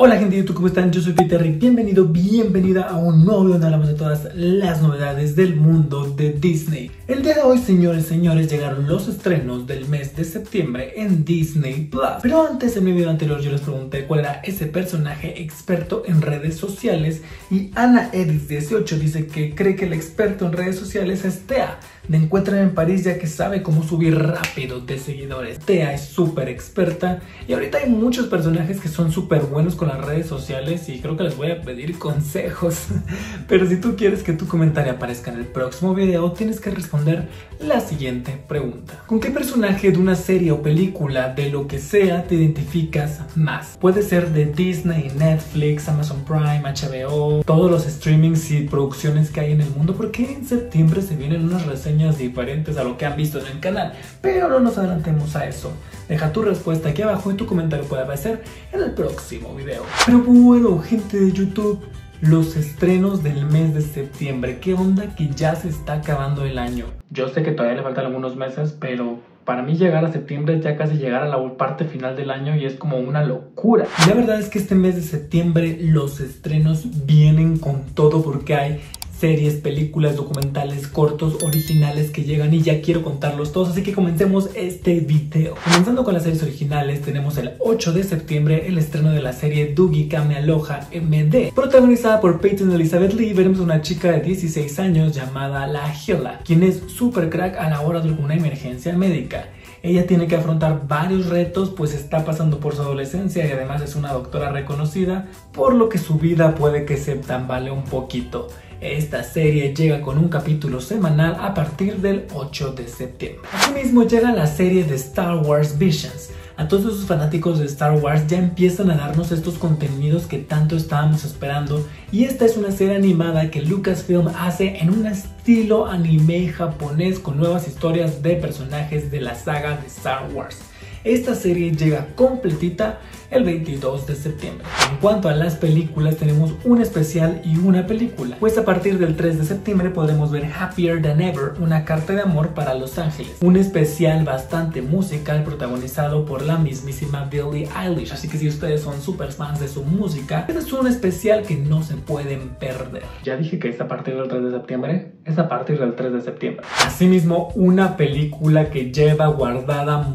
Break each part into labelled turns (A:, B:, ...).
A: Hola gente de YouTube, ¿cómo están? Yo soy Peter y bienvenido, bienvenida a un nuevo video donde hablamos de todas las novedades del mundo de Disney. El día de hoy, señores, señores, llegaron los estrenos del mes de septiembre en Disney Plus. Pero antes, en mi video anterior yo les pregunté cuál era ese personaje experto en redes sociales y Ana Edis18 dice que cree que el experto en redes sociales es Tea de Encuentran en París ya que sabe cómo subir rápido de seguidores. Tea es súper experta y ahorita hay muchos personajes que son súper buenos con las redes sociales y creo que les voy a pedir consejos. Pero si tú quieres que tu comentario aparezca en el próximo video, tienes que responder la siguiente pregunta. ¿Con qué personaje de una serie o película, de lo que sea, te identificas más? Puede ser de Disney, Netflix, Amazon Prime, HBO, todos los streamings y producciones que hay en el mundo, porque en septiembre se vienen unas reseñas diferentes a lo que han visto en el canal, pero no nos adelantemos a eso. Deja tu respuesta aquí abajo y tu comentario puede aparecer en el próximo video. Pero bueno, gente de YouTube, los estrenos del mes de septiembre. ¿Qué onda que ya se está acabando el año? Yo sé que todavía le faltan algunos meses, pero para mí llegar a septiembre es ya casi llegar a la parte final del año y es como una locura. Y la verdad es que este mes de septiembre los estrenos vienen con todo porque hay series, películas, documentales, cortos, originales que llegan y ya quiero contarlos todos, así que comencemos este video. Comenzando con las series originales, tenemos el 8 de septiembre el estreno de la serie Dougie Kame Aloha MD. Protagonizada por Peyton Elizabeth Lee, veremos una chica de 16 años llamada La Hila, quien es super crack a la hora de alguna emergencia médica. Ella tiene que afrontar varios retos pues está pasando por su adolescencia y además es una doctora reconocida, por lo que su vida puede que se tambale un poquito. Esta serie llega con un capítulo semanal a partir del 8 de septiembre. Asimismo llega la serie de Star Wars Visions. A todos esos fanáticos de Star Wars ya empiezan a darnos estos contenidos que tanto estábamos esperando y esta es una serie animada que Lucasfilm hace en un estilo anime japonés con nuevas historias de personajes de la saga de Star Wars. Esta serie llega completita el 22 de septiembre. En cuanto a las películas, tenemos un especial y una película. Pues a partir del 3 de septiembre podremos ver Happier Than Ever, una carta de amor para Los Ángeles. Un especial bastante musical protagonizado por la mismísima Billie Eilish. Así que si ustedes son super fans de su música, este es un especial que no se pueden perder. Ya dije que es a partir del 3 de septiembre. Es a partir del 3 de septiembre. Asimismo, una película que lleva guardada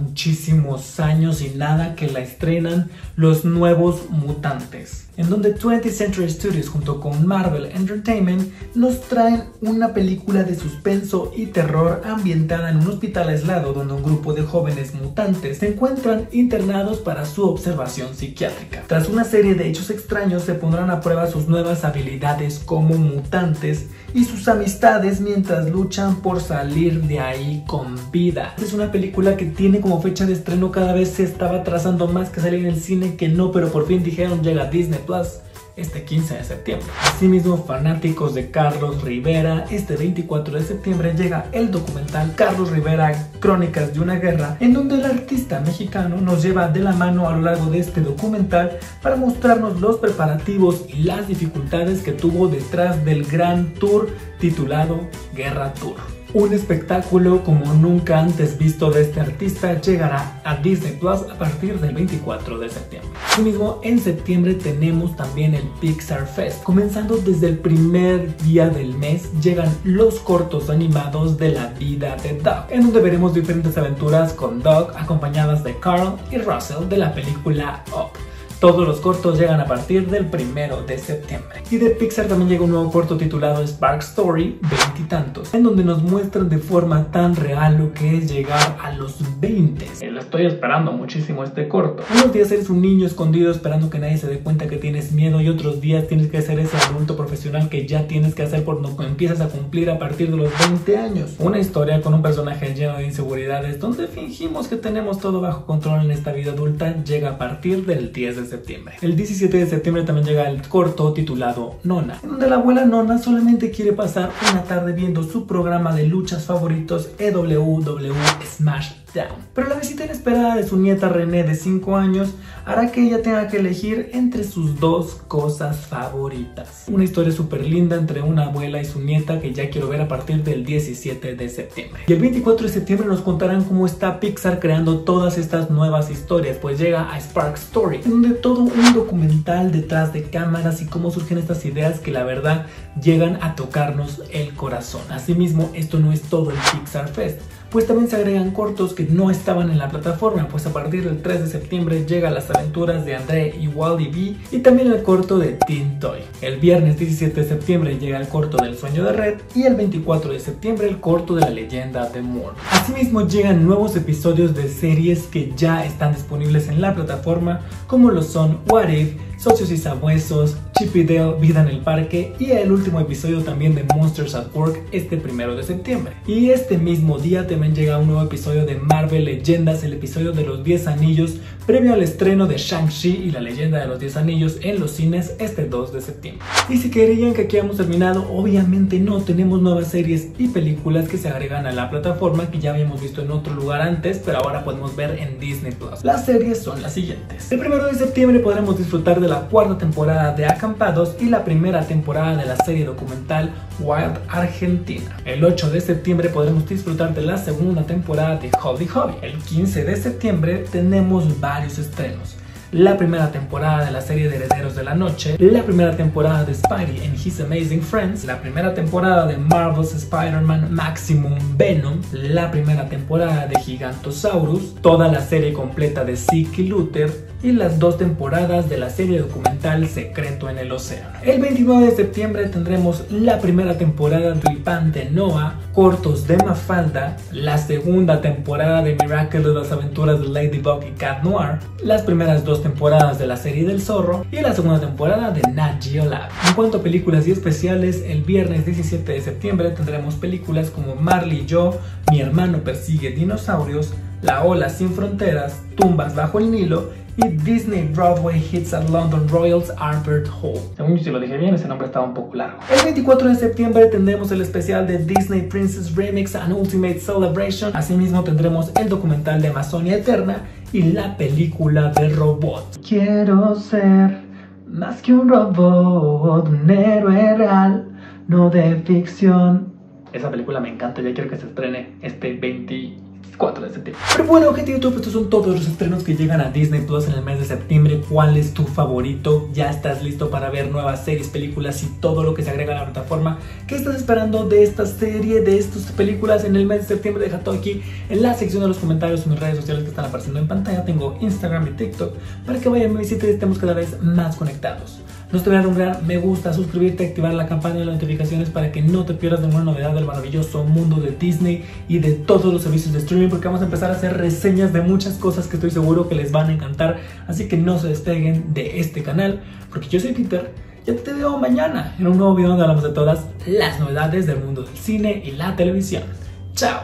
A: años y nada que la estrenan los nuevos mutantes, en donde 20th Century Studios junto con Marvel Entertainment nos traen una película de suspenso y terror ambientada en un hospital aislado donde un grupo de jóvenes mutantes se encuentran internados para su observación psiquiátrica. Tras una serie de hechos extraños se pondrán a prueba sus nuevas habilidades como mutantes y sus amistades mientras luchan por salir de ahí con vida. Es una película que tiene como fecha de estreno cada vez se estaba trazando más que salir en el cine que no, pero por fin dijeron llega Disney Plus este 15 de septiembre. Asimismo, fanáticos de Carlos Rivera, este 24 de septiembre llega el documental Carlos Rivera, Crónicas de una Guerra, en donde el artista mexicano nos lleva de la mano a lo largo de este documental para mostrarnos los preparativos y las dificultades que tuvo detrás del gran tour titulado Guerra Tour. Un espectáculo como nunca antes visto de este artista llegará a Disney Plus a partir del 24 de septiembre. Asimismo, en septiembre tenemos también el Pixar Fest. Comenzando desde el primer día del mes, llegan los cortos animados de la vida de Doug, en donde veremos diferentes aventuras con Doug acompañadas de Carl y Russell de la película Up. Todos los cortos llegan a partir del primero de septiembre. Y de Pixar también llega un nuevo corto titulado Spark Story, veintitantos, en donde nos muestran de forma tan real lo que es llegar a los 20. Eh, lo estoy esperando muchísimo este corto. Unos días eres un niño escondido esperando que nadie se dé cuenta que tienes miedo y otros días tienes que ser ese adulto profesional que ya tienes que hacer por lo que empiezas a cumplir a partir de los 20 años. Una historia con un personaje lleno de inseguridades donde fingimos que tenemos todo bajo control en esta vida adulta llega a partir del 10 de septiembre. El 17 de septiembre también llega el corto titulado Nona, en donde la abuela Nona solamente quiere pasar una tarde viendo su programa de luchas favoritos EWW Smash down. Pero la visita inesperada de su nieta René de 5 años hará que ella tenga que elegir entre sus dos cosas favoritas. Una historia súper linda entre una abuela y su nieta que ya quiero ver a partir del 17 de septiembre. Y el 24 de septiembre nos contarán cómo está Pixar creando todas estas nuevas historias, pues llega a Spark Story, donde todo un documental detrás de cámaras y cómo surgen estas ideas que la verdad llegan a tocarnos el corazón. Asimismo, esto no es todo el Pixar Fest pues también se agregan cortos que no estaban en la plataforma, pues a partir del 3 de septiembre llega las aventuras de André y Wally B y también el corto de Teen Toy. El viernes 17 de septiembre llega el corto del sueño de Red y el 24 de septiembre el corto de la leyenda de Moore. Asimismo llegan nuevos episodios de series que ya están disponibles en la plataforma como lo son What If, Socios y Sabuesos, Chip y Dale, Vida en el Parque y el último episodio también de Monsters at Work este primero de septiembre. Y este mismo día también llega un nuevo episodio de Marvel Leyendas, el episodio de los 10 anillos, previo al estreno de Shang-Chi y la leyenda de los 10 anillos en los cines este 2 de septiembre. Y si creían que aquí hemos terminado, obviamente no, tenemos nuevas series y películas que se agregan a la plataforma que ya habíamos visto en otro lugar antes, pero ahora podemos ver en Disney Plus. Las series son las siguientes. El primero de septiembre podremos disfrutar de la cuarta temporada de Y la primera temporada de la serie documental Wild Argentina. El 8 de septiembre podremos disfrutar de la segunda temporada de Hobby Hobby. El 15 de septiembre tenemos varios estrenos la primera temporada de la serie de Herederos de la Noche, la primera temporada de Spidey en His Amazing Friends, la primera temporada de Marvel's Spider-Man Maximum Venom, la primera temporada de Gigantosaurus, toda la serie completa de Zeke y Luther, y las dos temporadas de la serie documental Secreto en el Océano. El 29 de septiembre tendremos la primera temporada de Ipante Noah, cortos de Mafalda, la segunda temporada de Miracle de las aventuras de Ladybug y Cat Noir, las primeras dos temporadas de la serie del zorro y la segunda temporada de Nat Geo Lab. En cuanto a películas y especiales, el viernes 17 de septiembre tendremos películas como Marley y yo, Mi hermano persigue dinosaurios, La ola sin fronteras, Tumbas bajo el Nilo y Disney Broadway Hits at London Royals Albert Hall. Según yo si lo dije bien, ese nombre estaba un poco largo. El 24 de septiembre tendremos el especial de Disney Princess Remix and Ultimate Celebration. Asimismo tendremos el documental de Amazonia Eterna y la película de robot. Quiero ser más que un robot, un héroe real, no de ficción. Esa película me encanta, ya quiero que se estrene este 20 4 de septiembre. Pero bueno, gente de YouTube, estos son todos los estrenos que llegan a Disney Plus en el mes de septiembre. ¿Cuál es tu favorito? ¿Ya estás listo para ver nuevas series, películas y todo lo que se agrega a la plataforma? ¿Qué estás esperando de esta serie, de estas películas en el mes de septiembre? Deja todo aquí en la sección de los comentarios en mis redes sociales que están apareciendo en pantalla. Tengo Instagram y TikTok para que vayan, me visiten y estemos cada vez más conectados. No te olvides de me gusta, suscribirte, activar la campana de las notificaciones para que no te pierdas ninguna novedad del maravilloso mundo de Disney y de todos los servicios de streaming porque vamos a empezar a hacer reseñas de muchas cosas que estoy seguro que les van a encantar. Así que no se despeguen de este canal porque yo soy Peter. Ya te veo mañana en un nuevo video donde hablamos de todas las novedades del mundo del cine y la televisión. Chao.